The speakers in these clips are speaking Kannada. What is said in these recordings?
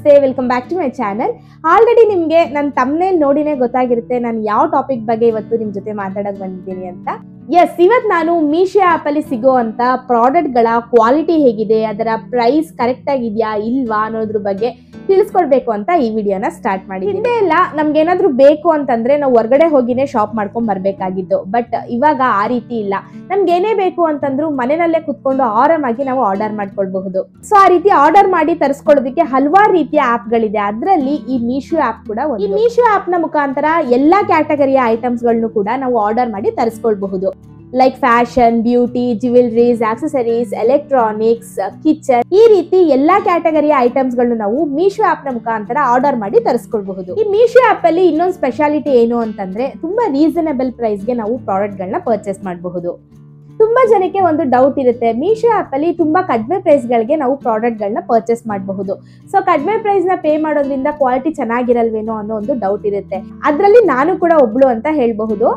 ನಮಸ್ತೆ welcome back to my channel already ನಿಮಗೆ ನನ್ನ ತಮ್ಮನೇಲಿ ನೋಡಿನೇ ಗೊತ್ತಾಗಿರುತ್ತೆ ನಾನು ಯಾವ ಟಾಪಿಕ್ ಬಗ್ಗೆ ಇವತ್ತು ನಿಮ್ಮ ಜೊತೆ ಮಾತಾಡಕ್ ಬಂದಿದ್ದೀನಿ ಅಂತ. ಎಸ್ ಇವತ್ತು ನಾನು ಮೀಶೋ ಆ್ಯಪಲ್ಲಿ ಸಿಗೋ ಪ್ರಾಡಕ್ಟ್ ಪ್ರಾಡಕ್ಟ್ಗಳ ಕ್ವಾಲಿಟಿ ಹೇಗಿದೆ, ಅದರ ಪ್ರೈಸ್ ಕರೆಕ್ಟ್ ಆಗಿದೆಯಾ, ಇಲ್ವಾ ಅನ್ನೋದ್ರ ಬಗ್ಗೆ ತಿಳಿಸ್ಕೊಡ್ಬೇಕು ಅಂತ ಈ ವಿಡಿಯೋನ ಸ್ಟಾರ್ಟ್ ಮಾಡಿ ಹಿಂದೆ ಎಲ್ಲ ನಮ್ಗೆ ಏನಾದ್ರೂ ಬೇಕು ಅಂತಂದ್ರೆ ನಾವು ಹೊರಗಡೆ ಹೋಗಿನೇ ಶಾಪ್ ಮಾಡ್ಕೊಂಡ್ ಬರ್ಬೇಕಾಗಿತ್ತು. ಬಟ್ ಇವಾಗ ಆ ರೀತಿ ಇಲ್ಲ. ನಮ್ಗೆ ಏನೇ ಬೇಕು ಅಂತಂದ್ರೂ ಮನೆಯಲ್ಲೇ ಕುತ್ಕೊಂಡು ಆರಾಮಾಗಿ ನಾವು ಆರ್ಡರ್ ಮಾಡ್ಕೊಳ್ಬಹುದು. ಸೊ ಆ ರೀತಿ ಆರ್ಡರ್ ಮಾಡಿ ತರಿಸ್ಕೊಳ್ಳೋದಕ್ಕೆ ಹಲವಾರು ರೀತಿಯ ಆಪ್ಗಳಿದೆ ಅದರಲ್ಲಿ ಈ ಮೀಶೋ ಆಪ್ ಕೂಡ ಈ ಮೀಶೋ ಆಪ್ನ ಮುಖಾಂತರ ಎಲ್ಲಾ ಕ್ಯಾಟಗರಿಯ ಐಟಮ್ಸ್ಗಳನ್ನು ಕೂಡ ನಾವು ಆರ್ಡರ್ ಮಾಡಿ ತರಿಸ್ಕೊಳ್ಬಹುದು. Like fashion beauty jewelleries accessories electronics kitchen ಈ ರೀತಿ ಎಲ್ಲಾ ಕ್ಯಾಟಗರಿಯ ಐಟಮ್ಸ್ಗಳನ್ನು ನಾವು ಮೀಶೋ ಆಪ್ನ ಮುಖಾಂತರ ಆರ್ಡರ್ ಮಾಡಿ ತರಿಸ್ಕೊಳ್ಬಹುದು. ಈ ಮೀಶೋ ಆಪ್ ಅಲ್ಲಿ ಇನ್ನೊಂದು ಸ್ಪೆಷಾಲಿಟಿ ಏನು ಅಂತಂದ್ರೆ ತುಂಬಾ ರೀಸನಬಲ್ ಪ್ರೈಸ್ಗೆ ನಾವು ಪ್ರಾಡಕ್ಟ್ ಗಳನ್ನ ಪರ್ಚೇಸ್ ಮಾಡಬಹುದು. ತುಂಬಾ ಜನಕ್ಕೆ ಒಂದು ಡೌಟ್ ಇರುತ್ತೆ. ಮೀಶೋ ಆಪ್ ಅಲ್ಲಿ ತುಂಬಾ ಕಡಿಮೆ ಪ್ರೈಸ್ ಗಳಿಗೆ ನಾವು ಪ್ರಾಡಕ್ಟ್ ಗಳನ್ನ ಪರ್ಚೇಸ್ ಮಾಡಬಹುದು. ಸೊ ಕಡಿಮೆ ಪ್ರೈಸ್ನ ಪೇ ಮಾಡೋದ್ರಿಂದ ಕ್ವಾಲಿಟಿ ಚೆನ್ನಾಗಿರಲ್ವೇನೋ ಅನ್ನೋ ಒಂದು ಡೌಟ್ ಇರುತ್ತೆ. ಅದರಲ್ಲಿ ನಾನು ಕೂಡ ಒಬ್ಳು ಅಂತ ಹೇಳಬಹುದು.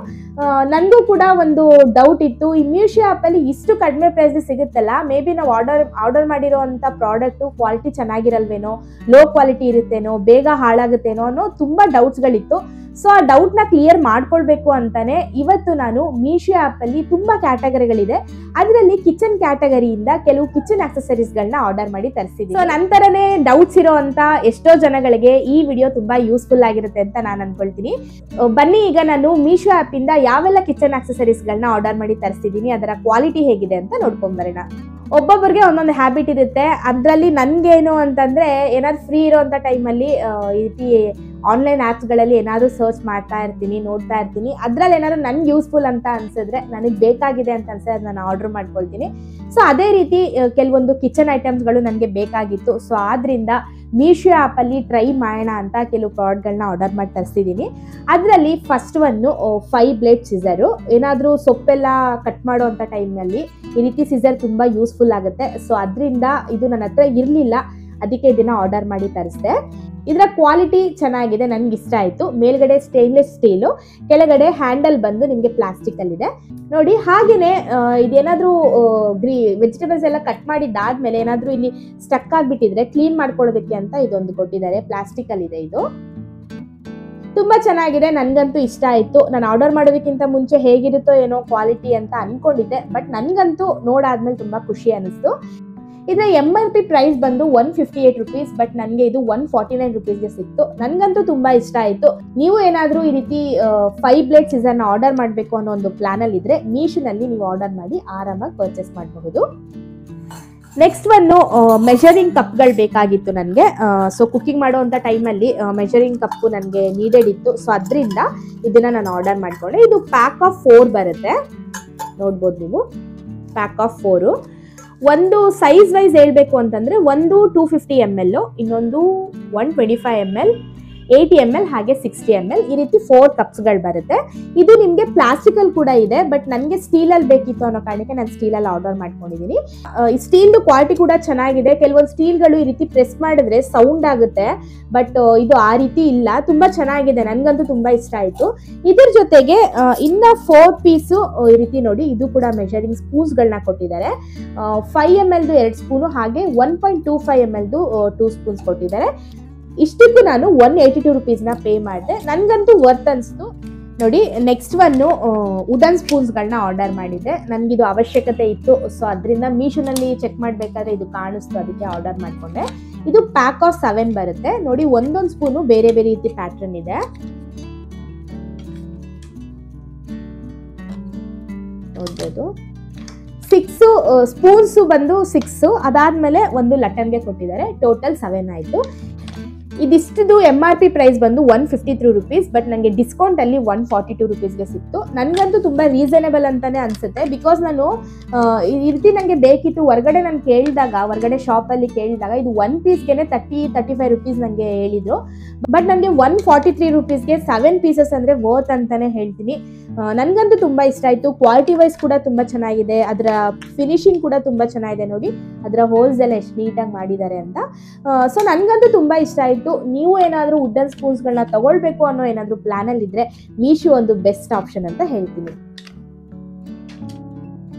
ನಂದು ಕೂಡ ಒಂದು ಡೌಟ್ ಇತ್ತು. ಈ ಮೀಶೋ ಆಪ್ ಅಲ್ಲಿ ಇಷ್ಟು ಕಡಿಮೆ ಪ್ರೈಸ್ ಸಿಗುತ್ತಲ್ಲ ಮೇ ಬಿ ನಾವು ಆರ್ಡರ್ ಆರ್ಡರ್ ಮಾಡಿರುವಂತ ಪ್ರಾಡಕ್ಟ್ ಕ್ವಾಲಿಟಿ ಚೆನ್ನಾಗಿರಲ್ವೇನೋ ಲೋ ಕ್ವಾಲಿಟಿ ಇರುತ್ತೇನೋ, ಬೇಗ ಹಾಳಾಗುತ್ತೇನೋ ಅನ್ನೋ ತುಂಬಾ ಡೌಟ್ಸ್ಗಳಿತ್ತು ಸೊ ಆ ಡೌಟ್ನ ಕ್ಲಿಯರ್ ಮಾಡ್ಕೊಳ್ಬೇಕು ಅಂತಾನೆ ಇವತ್ತು ನಾನು ಮೀಶೋ ಆಪ್ ಅಲ್ಲಿ ತುಂಬಾ ಕ್ಯಾಟಗರಿಗಳಿದೆ ಅದರಲ್ಲಿ ಕಿಚನ್ ಕ್ಯಾಟಗರಿಯಿಂದ ಕೆಲವು ಕಿಚನ್ ಆಕ್ಸೆಸರೀಸ್ ಗಳನ್ನ ಆರ್ಡರ್ ಮಾಡಿ ತರಿಸಿದ್ದೀನಿ ಸೊ ನಂತರನೇ ಡೌಟ್ಸ್ ಇರೋ ಅಂತ ಎಷ್ಟೋ ಜನಗಳಿಗೆ ಈ ವಿಡಿಯೋ ತುಂಬಾ ಯೂಸ್ಫುಲ್ ಆಗಿರುತ್ತೆ ಅಂತ ನಾನು ಅನ್ಕೊಳ್ತೀನಿ. ಬನ್ನಿ ಈಗ ನಾನು ಮೀಶೋ ಆಪ್ ಇಂದ ಯಾವೆಲ್ಲ ಕಿಚನ್ ಆಕ್ಸೆಸರೀಸ್ ಗಳನ್ನ ಆರ್ಡರ್ ಮಾಡಿ ತರಿಸಿದ್ದೀನಿ ಅದರ ಕ್ವಾಲಿಟಿ ಹೇಗಿದೆ ಅಂತ ನೋಡ್ಕೊಂಬರೋಣ ಒಬ್ಬೊಬ್ಬರಿಗೆ ಒಂದೊಂದು ಹ್ಯಾಬಿಟ್ ಇರುತ್ತೆ. ಅದರಲ್ಲಿ ನನಗೇನು ಅಂತಂದ್ರೆ ಏನಾದ್ರು ಫ್ರೀ ಇರೋವಂಥ ಟೈಮಲ್ಲಿ ಈ ಆನ್ಲೈನ್ ಆ್ಯಪ್ಸ್ಗಳಲ್ಲಿ ಏನಾದರೂ ಸರ್ಚ್ ಮಾಡ್ತಾ ಇರ್ತೀನಿ, ನೋಡ್ತಾ ಇರ್ತೀನಿ, ಅದರಲ್ಲಿ ಏನಾದ್ರು ನನಗೆ ಯೂಸ್ಫುಲ್ ಅಂತ ಅನ್ಸಿದ್ರೆ ನನಗೆ ಬೇಕಾಗಿದೆ ಅಂತ ಅನ್ಸಿದ್ರೆ ನಾನು ಆರ್ಡರ್ ಮಾಡ್ಕೊಳ್ತೀನಿ. ಸೊ ಅದೇ ರೀತಿ ಕೆಲವೊಂದು ಕಿಚನ್ ಐಟಮ್ಸ್ಗಳು ನನಗೆ ಬೇಕಾಗಿತ್ತು. ಸೊ ಆದ್ರಿಂದ ಮೀಶೋ ಆ್ಯಪಲ್ಲಿ ಟ್ರೈ ಮಾಡೋಣ ಅಂತ ಕೆಲವು ಪ್ರಾಡಕ್ಟ್ಗಳನ್ನ ಆರ್ಡರ್ ಮಾಡಿ ತರಿಸಿದ್ದೀನಿ ಅದರಲ್ಲಿ first one five blade scissor ಏನಾದರೂ ಸೊಪ್ಪೆಲ್ಲ ಕಟ್ ಮಾಡೋ ಅಂಥ ಟೈಮ್ನಲ್ಲಿ ಈ ರೀತಿ ಸಿಸರ್ ತುಂಬ ಯೂಸ್ಫುಲ್ ಆಗುತ್ತೆ. ಸೊ ಅದರಿಂದ ಇದು ನನ್ನ ಹತ್ರ ಇರಲಿಲ್ಲ. ಅದಕ್ಕೆ ಇದನ್ನು ಆರ್ಡರ್ ಮಾಡಿ ತರಿಸಿದೆ. ಇದರ ಕ್ವಾಲಿಟಿ ಚೆನ್ನಾಗಿದೆ, ನನಗೆ ಇಷ್ಟ ಆಯ್ತು. ಮೇಲ್ಗಡೆ ಸ್ಟೇನ್ಲೆಸ್ ಸ್ಟೀಲು ಕೆಳಗಡೆ ಹ್ಯಾಂಡಲ್ ಬಂದು ನಿಮಗೆ ಪ್ಲಾಸ್ಟಿಕಲ್ಲಿದೆ ನೋಡಿ ಹಾಗೆಯೇ ಇದೇನಾದರೂ ಗ್ರೀ ವೆಜಿಟೇಬಲ್ಸ್ ಎಲ್ಲ ಕಟ್ ಮಾಡಿದ್ದಾದ್ಮೇಲೆ ಏನಾದರೂ ಇಲ್ಲಿ ಸ್ಟಕ್ ಆಗಿಬಿಟ್ಟಿದ್ರೆ ಕ್ಲೀನ್ ಮಾಡ್ಕೊಳ್ಳೋದಕ್ಕೆ ಅಂತ ಇದೊಂದು ಕೊಟ್ಟಿದ್ದಾರೆ. ಪ್ಲಾಸ್ಟಿಕ್ ಅಲ್ಲಿ ಇದೆ. ಇದು ತುಂಬಾ ಚೆನ್ನಾಗಿದೆ, ನನಗಂತೂ ಇಷ್ಟ ಆಯ್ತು. ನಾನು ಆರ್ಡರ್ ಮಾಡೋದಕ್ಕಿಂತ ಮುಂಚೆ ಹೇಗಿರುತ್ತೋ ಏನೋ ಕ್ವಾಲಿಟಿ ಅಂತ ಅನ್ಕೊಂಡಿದ್ದೆ. ಬಟ್ ನನಗಂತೂ ನೋಡಾದ್ಮೇಲೆ ತುಂಬಾ ಖುಷಿ ಅನಿಸ್ತು. ಇದರ ಎಂ ಆರ್ ಪಿ ಪ್ರೈಸ್ ಬಂದು one fifty eight rupees but ನನಗೆ ಇದು ಒನ್ ಫಾರ್ಟಿ ನೈನ್ ರುಪೀಸ್ಗೆ ಸಿಕ್ತು. ನನಗಂತೂ ತುಂಬ ಇಷ್ಟ ಆಯಿತು. ನೀವು ಏನಾದರೂ ಈ ರೀತಿ ಫೈವ್ ಬ್ಲೇಡ್ ಸೀಸನ್ ಆರ್ಡರ್ ಮಾಡಬೇಕು ಅನ್ನೋ ಒಂದು ಪ್ಲಾನಲ್ಲಿ ಇದ್ರೆ ಮೀಶೋನಲ್ಲಿ ನೀವು ಆರ್ಡರ್ ಮಾಡಿ ಆರಾಮಾಗಿ ಪರ್ಚೇಸ್ ಮಾಡಬಹುದು. ನೆಕ್ಸ್ಟ್ ಒಂದು ಮೆಷರಿಂಗ್ ಕಪ್ಗಳು ಬೇಕಾಗಿತ್ತು ನನಗೆ. ಸೊ ಕುಕ್ಕಿಂಗ್ ಮಾಡುವಂಥ ಟೈಮಲ್ಲಿ ಮೆಷರಿಂಗ್ ಕಪ್ಪು ನನಗೆ ನೀಡೆಡ್ ಇತ್ತು. ಸೊ ಅದರಿಂದ ಇದನ್ನು ನಾನು ಆರ್ಡರ್ ಮಾಡಿಕೊಂಡೆ. ಇದು ಪ್ಯಾಕ್ ಆಫ್ ಫೋರ್ ಬರುತ್ತೆ. ನೋಡ್ಬೋದು ನೀವು. ಪ್ಯಾಕ್ ಆಫ್ ಫೋರು ಒಂದು ಸೈಜ್ ವೈಸ್ ಹೇಳ್ಬೇಕು ಅಂತಂದ್ರೆ ಒಂದು ಟೂ ಫಿಫ್ಟಿ ಎಂ ಎಲ್ ಇನ್ನೊಂದು one twenty five M L eighty M L ಹಾಗೆ ಸಿಕ್ಸ್ಟಿ ಎಂ ಎಲ್ ಈ ರೀತಿ ಫೋರ್ ಕಪ್ಸ್ಗಳು ಬರುತ್ತೆ. ಇದು ನಿಮಗೆ ಪ್ಲಾಸ್ಟಿಕಲ್ ಕೂಡ ಇದೆ ಬಟ್ ನನಗೆ ಸ್ಟೀಲಲ್ಲಿ ಬೇಕಿತ್ತು ಅನ್ನೋ ಕಾರಣಕ್ಕೆ ನಾನು ಸ್ಟೀಲಲ್ಲಿ ಆರ್ಡರ್ ಮಾಡ್ಕೊಂಡಿದ್ದೀನಿ ಸ್ಟೀಲ್ದು ಕ್ವಾಲಿಟಿ ಕೂಡ ಚೆನ್ನಾಗಿದೆ. ಕೆಲವೊಂದು ಸ್ಟೀಲ್ಗಳು ಈ ರೀತಿ ಪ್ರೆಸ್ ಮಾಡಿದ್ರೆ ಸೌಂಡ್ ಆಗುತ್ತೆ ಬಟ್ ಇದು ಆ ರೀತಿ ಇಲ್ಲ. ತುಂಬಾ ಚೆನ್ನಾಗಿದೆ. ನನಗಂತೂ ತುಂಬಾ ಇಷ್ಟ ಆಯಿತು. ಇದ್ರ ಜೊತೆಗೆ ಇನ್ನ ಫೋರ್ ಪೀಸು ಈ ರೀತಿ ನೋಡಿ, ಇದು ಕೂಡ ಮೆಷರಿಂಗ್ ಸ್ಪೂನ್ಸ್ಗಳನ್ನ ಕೊಟ್ಟಿದ್ದಾರೆ. ಫೈವ್ ಎಂ ಎಲ್ದು ಎರಡು ಸ್ಪೂನು ಹಾಗೆ one point two five M ಎಲ್ದು two spoons ಕೊಟ್ಟಿದ್ದಾರೆ. ಇಷ್ಟಕ್ಕೂ ನಾನು ಒನ್ ಏಯ್ಟಿ ಟು ರುಪೀಸ್ನ ಪೇ ಮಾಡಿದೆ. ನನಗಂತೂ ವರ್ತ್ ಅನಿಸ್ತು. ನೋಡಿ ನೆಕ್ಸ್ಟ್ ಒನ್ನು ಉಡನ್ ಸ್ಪೂನ್ಸ್ಗಳನ್ನ ಆರ್ಡರ್ ಮಾಡಿದ್ದೆ. ನನಗಿದು ಅವಶ್ಯಕತೆ ಇತ್ತು. ಸೊ ಅದರಿಂದ ಮೀಶೋನಲ್ಲಿ ಚೆಕ್ ಮಾಡಬೇಕಾದ್ರೆ ಇದು ಕಾಣಿಸ್ತು. ಅದಕ್ಕೆ ಆರ್ಡರ್ ಮಾಡಿಕೊಂಡೆ. ಇದು ಪ್ಯಾಕ್ ಆಫ್ ಸೆವೆನ್ ಬರುತ್ತೆ. ನೋಡಿ, ಒಂದೊಂದು ಸ್ಪೂನು ಬೇರೆ ಬೇರೆ ರೀತಿ ಪ್ಯಾಟ್ರನ್ ಇದೆ. ನೋಡ್ಬೋದು. ಸಿಕ್ಸು ಸ್ಪೂನ್ಸು ಬಂದು ಸಿಕ್ಸು ಅದಾದ್ಮೇಲೆ ಒಂದು ಲಟನ್ಗೆ ಕೊಟ್ಟಿದ್ದಾರೆ. ಟೋಟಲ್ ಸೆವೆನ್ ಆಯಿತು. ಇದಿಷ್ಟದು ಎಂ ಆರ್ ಪಿ ಪ್ರೈಸ್ ಬಂದು one fifty three rupees but ನನಗೆ ಡಿಸ್ಕೌಂಟ್ ಅಲ್ಲಿ ಒನ್ ಫಾರ್ಟಿ ಟು ರುಪೀಸ್ಗೆ ಸಿಕ್ತು. ನನಗಂತೂ ತುಂಬಾ ರೀಸನೇಬಲ್ ಅಂತಾನೆ ಅನ್ಸುತ್ತೆ. ಬಿಕಾಸ್ ನಾನು ಈ ರೀತಿ ನನಗೆ ಬೇಕಿತ್ತು, ಹೊರಗಡೆ ನಾನು ಕೇಳಿದಾಗ, ಹೊರಗಡೆ ಶಾಪಲ್ಲಿ ಕೇಳಿದಾಗ ಇದು ಒನ್ ಪೀಸ್ಗೆ ತರ್ಟಿ ತರ್ಟಿ ಫೈವ್ ರುಪೀಸ್ ನನಗೆ ಹೇಳಿದ್ರು. ಬಟ್ ನನಗೆ ಒನ್ ಫಾರ್ಟಿ ತ್ರೀ ರುಪೀಸ್ಗೆ ಸೆವೆನ್ ಪೀಸಸ್ ಅಂದರೆ ವರ್ತ್ ಅಂತಾನೆ ಹೇಳ್ತೀನಿ. ನನಗಂತೂ ತುಂಬ ಇಷ್ಟ ಆಯಿತು. ಕ್ವಾಲಿಟಿ ವೈಸ್ ಕೂಡ ತುಂಬ ಚೆನ್ನಾಗಿದೆ. ಅದರ ಫಿನಿಶಿಂಗ್ ಕೂಡ ತುಂಬ ಚೆನ್ನಾಗಿದೆ ನೋಡಿ. ಅದರ ಹೋಲ್ಸ್ ಎಲ್ಲ ಎಷ್ಟು ನೀಟಾಗಿ ಮಾಡಿದ್ದಾರೆ ಅಂತ. ಸೊ ನನಗಂತೂ ತುಂಬ ಇಷ್ಟ ಆಯಿತು. ನೀವು ಏನಾದರೂ ವುಡನ್ ಸ್ಪೂನ್ಸ್ಗಳನ್ನ ತಗೊಳ್ಬೇಕು ಅನ್ನೋ ಏನಾದರೂ ಪ್ಲ್ಯಾನಲ್ಲಿದ್ದರೆ ಮೀಶೋ ಒಂದು ಬೆಸ್ಟ್ ಆಪ್ಷನ್ ಅಂತ ಹೇಳ್ತೀನಿ.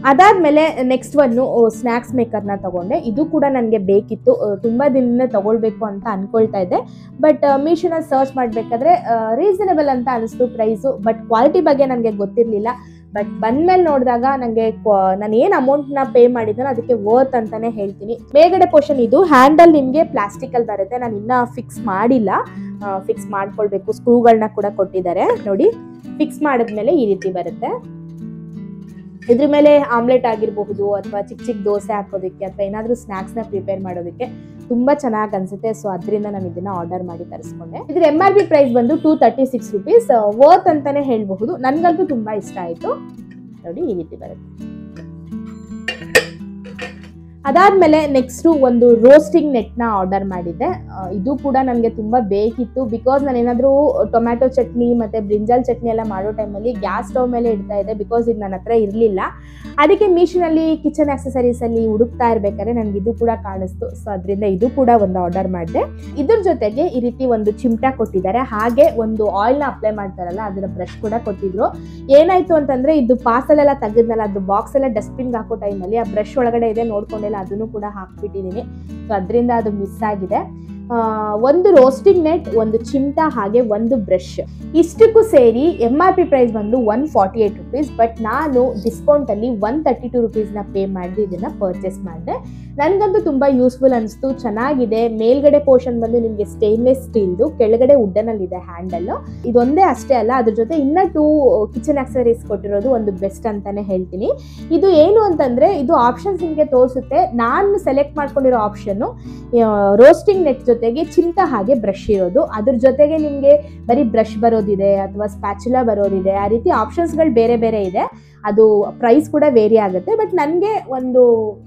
ಅದಾದ್ಮೇಲೆ ನೆಕ್ಸ್ಟ್ ಒನ್ನು ಸ್ನ್ಯಾಕ್ಸ್ ಮೇಕರ್ನ ತಗೊಂಡೆ. ಇದು ಕೂಡ ನನಗೆ ಬೇಕಿತ್ತು. ತುಂಬಾ ದಿನದಿಂದ ತಗೊಳ್ಬೇಕು ಅಂತ ಅನ್ಕೊಳ್ತಾ ಇದ್ದೆ. ಬಟ್ ಮೀಶೋನ ಸರ್ಚ್ ಮಾಡಬೇಕಾದ್ರೆ ರೀಸನೇಬಲ್ ಅಂತ ಅನಿಸ್ತು ಪ್ರೈಸು ಬಟ್ ಕ್ವಾಲಿಟಿ ಬಗ್ಗೆ ನನಗೆ ಗೊತ್ತಿರಲಿಲ್ಲ. ಬಟ್ ಬಂದ್ಮೇಲೆ ನೋಡಿದಾಗ ನನಗೆ ನಾನು ಏನು ಅಮೌಂಟ್ನ ಪೇ ಮಾಡಿದ್ನೋ ಅದಕ್ಕೆ ವರ್ತ್ ಅಂತಾನೆ ಹೇಳ್ತೀನಿ. ಮೇಗಡೆ ಪೋರ್ಷನ್ ಇದು. ಹ್ಯಾಂಡಲ್ ನಿಮಗೆ ಪ್ಲಾಸ್ಟಿಕಲ್ಲಿ ಬರುತ್ತೆ. ನಾನು ಇನ್ನೂ ಫಿಕ್ಸ್ ಮಾಡಿಲ್ಲ. ಫಿಕ್ಸ್ ಮಾಡ್ಕೊಳ್ಬೇಕು. ಸ್ಕ್ರೂಗಳನ್ನ ಕೂಡ ಕೊಟ್ಟಿದ್ದಾರೆ. ನೋಡಿ ಫಿಕ್ಸ್ ಮಾಡಿದ್ಮೇಲೆ ಈ ರೀತಿ ಬರುತ್ತೆ. ಇದ್ರ ಮೇಲೆ ಆಮ್ಲೆಟ್ ಆಗಿರಬಹುದು ಅಥವಾ ಚಿಕ್ಕ ಚಿಕ್ಕ ದೋಸೆ ಹಾಕೋದಕ್ಕೆ ಅಥವಾ ಏನಾದರೂ ಸ್ನ್ಯಾಕ್ಸ್ನ ಪ್ರಿಪೇರ್ ಮಾಡೋದಕ್ಕೆ ತುಂಬಾ ಚೆನ್ನಾಗಿ ಅನ್ಸುತ್ತೆ. ಸೊ ಅದರಿಂದ ನಾನು ಇದನ್ನ ಆರ್ಡರ್ ಮಾಡಿ ತರಿಸ್ಕೊಂಡೆ. ಇದ್ರ ಎಂ ಆರ್ ಪಿ ಪ್ರೈಸ್ ಬಂದು two thirty six rupees worth ಅಂತಾನೆ ಹೇಳಬಹುದು. ನನಗಂತೂ ತುಂಬಾ ಇಷ್ಟ ಆಯ್ತು. ನೋಡಿ, ಈ ರೀತಿ ಬರುತ್ತೆ. ಅದಾದ್ಮೇಲೆ ನೆಕ್ಸ್ಟ್ ಒಂದು ರೋಸ್ಟಿಂಗ್ ನೆಟ್ನ ಆರ್ಡರ್ ಮಾಡಿದ್ದೆ. ಇದು ಕೂಡ ನನಗೆ ತುಂಬಾ ಬೇಕಿತ್ತು. ಬಿಕಾಸ್ ನಾನು ಏನಾದರೂ ಟೊಮ್ಯಾಟೊ ಚಟ್ನಿ ಮತ್ತೆ ಬ್ರಿಂಜಾಲ್ ಚಟ್ನಿ ಎಲ್ಲ ಮಾಡೋ ಟೈಮಲ್ಲಿ ಗ್ಯಾಸ್ ಸ್ಟವ್ ಮೇಲೆ ಇಡ್ತಾ ಇದ್ದೆ. ಬಿಕಾಸ್ ಇದು ನನ್ನ ಹತ್ರ ಇರಲಿಲ್ಲ. ಅದಕ್ಕೆ ಮೀಶೋನಲ್ಲಿ ಕಿಚನ್ ಆಕ್ಸೆಸರೀಸ್ ಅಲ್ಲಿ ಹುಡುಕ್ತಾ ಇರ್ಬೇಕಾದ್ರೆ ನನಗೆ ಇದು ಕೂಡ ಕಾಣಿಸ್ತು. ಸೊ ಅದರಿಂದ ಇದು ಕೂಡ ಒಂದು ಆರ್ಡರ್ ಮಾಡಿದೆ. ಇದ್ರ ಜೊತೆಗೆ ಈ ರೀತಿ ಒಂದು ಚಿಮಟ ಕೊಟ್ಟಿದ್ದಾರೆ. ಹಾಗೆ ಒಂದು ಆಯಿಲ್ನ ಅಪ್ಲೈ ಮಾಡ್ತಾರಲ್ಲ ಅದರ ಬ್ರಷ್ ಕೂಡ ಕೊಟ್ಟಿದ್ರು. ಏನಾಯ್ತು ಅಂತಂದ್ರೆ, ಇದು ಪಾರ್ಸಲ್ ಎಲ್ಲ ತೆಗೆದ್ನಲ್ಲ ಅದು ಬಾಕ್ಸ್ ಎಲ್ಲ ಡಸ್ಟ್ಬಿನ್ಗೆ ಹಾಕೋ ಟೈಮಲ್ಲಿ ಆ ಬ್ರಷ್ ಒಳಗಡೆ ಇದೆ, ನೋಡ್ಕೊಂಡಿಲ್ಲ ಅದನ್ನು ಕೂಡ ಹಾಕ್ಬಿಟ್ಟಿದ್ದೀನಿ. ಸೊ ಅದರಿಂದ ಅದು ಮಿಸ್ ಆಗಿದೆ. ಒಂದು ರೋಸ್ಟಿಂಗ್ ನೆಟ್ ಒಂದು ಚಿಮಟ, ಹಾಗೆ ಒಂದು ಬ್ರಷ್ ಇಷ್ಟಕ್ಕೂ ಸೇರಿ ಎಂ ಆರ್ ಪಿ ಪ್ರೈಸ್ ಬಂದು one forty eight rupees but ನಾನು ಡಿಸ್ಕೌಂಟಲ್ಲಿ ಒನ್ ತರ್ಟಿ ಟು ರುಪೀಸ್ನ ಪೇ ಮಾಡಿ ಇದನ್ನು ಪರ್ಚೇಸ್ ಮಾಡಿದೆ. ನನಗಂತೂ ತುಂಬ ಯೂಸ್ಫುಲ್ ಅನಿಸ್ತು, ಚೆನ್ನಾಗಿದೆ. ಮೇಲ್ಗಡೆ ಪೋರ್ಷನ್ ಬಂದು ನಿಮಗೆ ಸ್ಟೇನ್ಲೆಸ್ ಸ್ಟೀಲ್ದು ಕೆಳಗಡೆ ವುಡ್ಡನಲ್ಲಿದೆ ಹ್ಯಾಂಡಲ್ಲು ಇದೊಂದೇ ಅಷ್ಟೇ ಅಲ್ಲ, ಅದ್ರ ಜೊತೆ ಇನ್ನ ಟೂ ಕಿಚನ್ ಆಕ್ಸರೀಸ್ ಕೊಟ್ಟಿರೋದು ಒಂದು ಬೆಸ್ಟ್ ಅಂತಾನೆ ಹೇಳ್ತೀನಿ. ಇದು ಏನು ಅಂತಂದ್ರೆ, ಇದು ಆಪ್ಷನ್ಸ್ ನಿಮಗೆ ತೋರಿಸುತ್ತೆ. ನಾನು ಸೆಲೆಕ್ಟ್ ಮಾಡ್ಕೊಂಡಿರೋ ಆಪ್ಷನ್ನು ರೋಸ್ಟಿಂಗ್ ನೆಟ್ ಜೊತೆಗೆ ಚಿಂತ ಹಾಗೆ ಬ್ರಷ್ ಇರೋದು. ಅದ್ರ ಜೊತೆಗೆ ನಿಮಗೆ ಬರೀ ಬ್ರಷ್ ಬರೋದಿದೆ ಅಥವಾ ಸ್ಪ್ಯಾಚುಲಾ ಬರೋದಿದೆ, ಆ ರೀತಿ ಆಪ್ಷನ್ಸ್ಗಳು ಬೇರೆ ಬೇರೆ ಇದೆ. ಅದು ಪ್ರೈಸ್ ಕೂಡ ವೇರಿ ಆಗುತ್ತೆ. ಬಟ್ ನನಗೆ ಒಂದು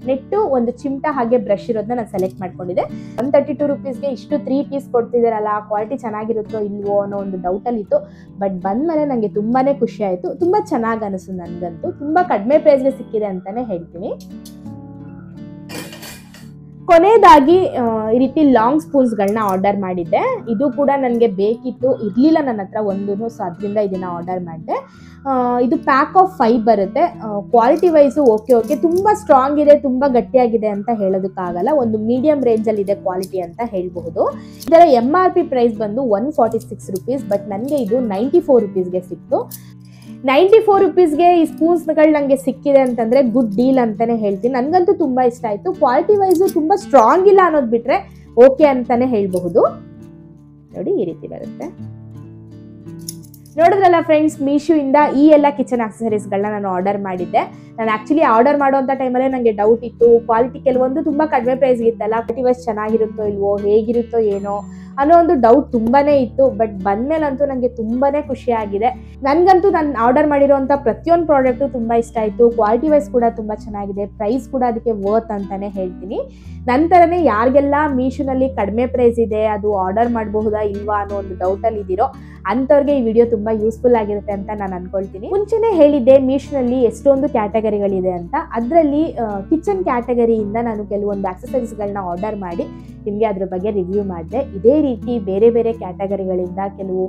ನೆಟ್ಟು ಒಂದು ಚಿಮಟ ಹಾಗೆ ಬ್ರಷ್ ಇರೋದನ್ನ ನಾನು ಸೆಲೆಕ್ಟ್ ಮಾಡ್ಕೊಂಡಿದ್ದೆ. ಒನ್ ತರ್ಟಿ ಟು ರುಪೀಸ್ಗೆ ಇಷ್ಟು ತ್ರೀ ಪೀಸ್ ಕೊಡ್ತಿದ್ದಾರಲ್ಲ ಕ್ವಾಲಿಟಿ ಚೆನ್ನಾಗಿರುತ್ತೋ ಇಲ್ವೋ ಅನ್ನೋ ಒಂದು ಡೌಟಲ್ಲಿ ಇತ್ತು. ಬಟ್ ಬಂದಮೇಲೆ ನನಗೆ ತುಂಬಾ ಖುಷಿ ಆಯಿತು. ತುಂಬ ಚೆನ್ನಾಗಿ ಅನಿಸ್ತು ನನಗಂತೂ. ತುಂಬ ಕಡಿಮೆ ಪ್ರೈಸ್ಗೆ ಸಿಕ್ಕಿದೆ ಅಂತಲೇ ಹೇಳ್ತೀನಿ. ಕೊನೆಯದಾಗಿ ಈ ರೀತಿ ಲಾಂಗ್ ಸ್ಪೂನ್ಸ್ಗಳನ್ನ ಆರ್ಡರ್ ಮಾಡಿದ್ದೆ. ಇದು ಕೂಡ ನನಗೆ ಬೇಕಿತ್ತು. ಇರಲಿಲ್ಲ ನನ್ನ ಹತ್ರ ಒಂದೂ ಸೊ ಅದರಿಂದ ಇದನ್ನು ಆರ್ಡರ್ ಮಾಡಿದೆ. ಇದು ಪ್ಯಾಕ್ ಆಫ್ ಫೈವ್ ಬರುತ್ತೆ. ಕ್ವಾಲಿಟಿ ವೈಸು ಓಕೆ ಓಕೆ ತುಂಬ ಸ್ಟ್ರಾಂಗ್ ಇದೆ, ತುಂಬ ಗಟ್ಟಿಯಾಗಿದೆ ಅಂತ ಹೇಳೋದಕ್ಕಾಗಲ್ಲ. ಒಂದು ಮೀಡಿಯಂ ರೇಂಜಲ್ಲಿ ಇದೆ ಕ್ವಾಲಿಟಿ ಅಂತ ಹೇಳಬಹುದು. ಇದರ ಎಂ ಆರ್ ಪಿ ಪ್ರೈಸ್ ಬಂದು one forty six rupees but ನನಗೆ ಇದು ನೈಂಟಿ ಫೋರ್ ರುಪೀಸ್ಗೆ ಸಿಕ್ತು. ನೈಂಟಿ ಫೋರ್ ರುಪೀಸ್ಗೆ ಈ ಸ್ಪೂನ್ಸ್ಗಳು ನನಗೆ ಸಿಕ್ಕಿದೆ ಅಂತಂದರೆ ಗುಡ್ ಡೀಲ್ ಅಂತಲೇ ಹೇಳ್ತೀನಿ. ನನಗಂತೂ ತುಂಬ ಇಷ್ಟ ಆಯಿತು. ಕ್ವಾಲಿಟಿ ವೈಸು ತುಂಬ ಸ್ಟ್ರಾಂಗ್ ಇಲ್ಲ ಅನ್ನೋದು ಬಿಟ್ಟರೆ ಓಕೆ ಅಂತಲೇ ಹೇಳಬಹುದು. ನೋಡಿ ಈ ರೀತಿ ಬರುತ್ತೆ. ನೋಡಿದ್ರಲ್ಲ ಫ್ರೆಂಡ್ಸ್ ಮೀಶೋಯಿಂದ ಈ ಎಲ್ಲ ಕಿಚನ್ ಆಕ್ಸಸರೀಸ್ಗಳನ್ನ ನಾನು ಆರ್ಡರ್ ಮಾಡಿದ್ದೆ. ನಾನು ಆ್ಯಕ್ಚುಲಿ ಆರ್ಡರ್ ಮಾಡುವಂಥ ಟೈಮಲ್ಲೇ ನನಗೆ ಡೌಟ್ ಇತ್ತು. ಕ್ವಾಲಿಟಿ ಕೆಲವೊಂದು ತುಂಬ ಕಡಿಮೆ ಪ್ರೈಸ್ ಇತ್ತಲ್ಲ. ಕ್ವಾಲಿಟಿ ವೈಸ್ ಚೆನ್ನಾಗಿರುತ್ತೋ ಇಲ್ವೋ, ಹೇಗಿರುತ್ತೋ ಏನೋ ಅನ್ನೋ ಒಂದು ಡೌಟ್ ತುಂಬಾನೇ ಇತ್ತು. ಬಟ್ ಬಂದ್ಮೇಲಂತೂ ನನಗೆ ತುಂಬಾನೇ ಖುಷಿ ಆಗಿದೆ. ನನಗಂತೂ ನಾನು ಆರ್ಡರ್ ಮಾಡಿರೋಂಥ ಪ್ರತಿಯೊಂದು ಪ್ರಾಡಕ್ಟು ತುಂಬ ಇಷ್ಟ ಆಯಿತು. ಕ್ವಾಲಿಟಿ ವೈಸ್ ಕೂಡ ತುಂಬ ಚೆನ್ನಾಗಿದೆ. ಪ್ರೈಸ್ ಕೂಡ ಅದಕ್ಕೆ ವರ್ತ್ ಅಂತಾನೆ ಹೇಳ್ತೀನಿ. ನಂತರನೇ ಯಾರಿಗೆಲ್ಲ ಮೀಶೋನಲ್ಲಿ ಕಡಿಮೆ ಪ್ರೈಸ್ ಇದೆ, ಅದು ಆರ್ಡರ್ ಮಾಡಬಹುದಾ ಇಲ್ವಾ ಅನ್ನೋ ಒಂದು ಡೌಟಲ್ಲಿ ಇದ್ದೀರೋ ಅಂಥವ್ರಿಗೆ ಈ ವಿಡಿಯೋ ತುಂಬಾ ಯೂಸ್ಫುಲ್ ಆಗಿರುತ್ತೆ ಅಂತ ನಾನು ಅನ್ಕೊಳ್ತೀನಿ. ಮುಂಚೆನೆ ಹೇಳಿದ್ದೆ ಮೀಶೋನಲ್ಲಿ ಎಷ್ಟೊಂದು ಕ್ಯಾಟಗರಿಗಳಿದೆ ಅಂತ. ಅದರಲ್ಲಿ ಕಿಚನ್ ಕ್ಯಾಟಗರಿಯಿಂದ ನಾನು ಕೆಲವೊಂದು ಆಕ್ಸಸರೀಸ್ಗಳನ್ನ ಆರ್ಡರ್ ಮಾಡಿ ನಿಮಗೆ ಅದ್ರ ಬಗ್ಗೆ ರಿವ್ಯೂ ಮಾಡಿದೆ. ಇದೇ ರೀತಿ ಬೇರೆ ಬೇರೆ ಕ್ಯಾಟಗರಿಗಳಿಂದ ಕೆಲವು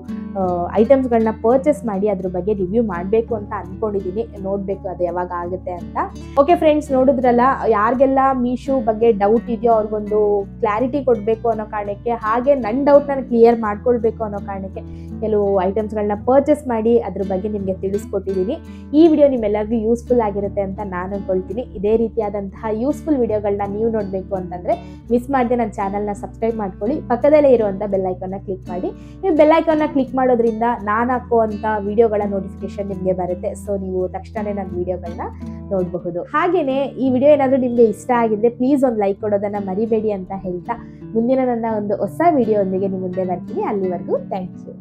ಐಟಮ್ಸ್ಗಳನ್ನ ಪರ್ಚೇಸ್ ಮಾಡಿ ಅದ್ರ ಬಗ್ಗೆ ರಿವ್ಯೂ ಮಾಡಬೇಕು ಅಂತ ಅಂದ್ಕೊಂಡಿದ್ದೀನಿ ನೋಡಬೇಕು ಅದು ಯಾವಾಗ ಆಗುತ್ತೆ ಅಂತ. ಓಕೆ ಫ್ರೆಂಡ್ಸ್ ನೋಡಿದ್ರಲ್ಲ, ಯಾರಿಗೆಲ್ಲ ಮೀಶೋ ಬಗ್ಗೆ ಡೌಟ್ ಇದೆಯೋ ಅವ್ರಿಗೊಂದು ಕ್ಲಾರಿಟಿ ಕೊಡಬೇಕು ಅನ್ನೋ ಕಾರಣಕ್ಕೆ, ಹಾಗೆ ನನ್ನ ಡೌಟ್ ನಾನು ಕ್ಲಿಯರ್ ಮಾಡ್ಕೊಳ್ಬೇಕು ಅನ್ನೋ ಕಾರಣಕ್ಕೆ ಕೆಲವು ಐಟಮ್ಸ್ಗಳನ್ನ ಪರ್ಚೇಸ್ ಮಾಡಿ ಅದ್ರ ಬಗ್ಗೆ ನಿಮಗೆ ತಿಳಿಸ್ಕೊಟ್ಟಿದ್ದೀನಿ ಈ ವಿಡಿಯೋ ನಿಮ್ಮೆಲ್ಲರಿಗೂ ಯೂಸ್ಫುಲ್ ಆಗಿರುತ್ತೆ ಅಂತ ನಾನು ಅಂದ್ಕೊಳ್ತೀನಿ ಇದೇ ರೀತಿಯಾದಂತಹ ಯೂಸ್ಫುಲ್ ವಿಡಿಯೋಗಳನ್ನ ನೀವು ನೋಡಬೇಕು ಅಂತಂದರೆ ಮಿಸ್ ಮಾಡಿದೆ ನನ್ನ ಚಾನಲ್ನ ಸಬ್ಸ್ಕ್ರೈಬ್ ಮಾಡ್ಕೊಳ್ಳಿ. ಪಕ್ಕದಲ್ಲೇ ಇರುವಂಥ ಬೆಲ್ಲೈಕನ್ನ ಕ್ಲಿಕ್ ಮಾಡಿ. ನೀವು ಬೆಲ್ಲೈಕನ್ನ ಕ್ಲಿಕ್ ಮಾಡೋದ್ರಿಂದ ನಾನು ಹಾಕುವಂಥ ವಿಡಿಯೋಗಳ ನೋಟಿಫಿಕೇಶನ್ ನಿಮಗೆ ಬರುತ್ತೆ. ಸೊ ನೀವು ತಕ್ಷಣವೇ ನನ್ನ ವಿಡಿಯೋಗಳನ್ನ ನೋಡಬಹುದು. ಹಾಗೆಯೇ ಈ ವಿಡಿಯೋ ಏನಾದರೂ ನಿಮಗೆ ಇಷ್ಟ ಆಗಿದ್ರೆ ಪ್ಲೀಸ್ ಒಂದು ಲೈಕ್ ಕೊಡೋದನ್ನು ಮರಿಬೇಡಿ ಅಂತ ಹೇಳ್ತಾ ಮುಂದಿನ ನನ್ನ ಒಂದು ಹೊಸ ವಿಡಿಯೋ ಒಂದಿಗೆ ನಿಮ್ಮ ಮುಂದೆ ಬರ್ತೀನಿ. ಅಲ್ಲಿವರೆಗೂ ಥ್ಯಾಂಕ್ ಯು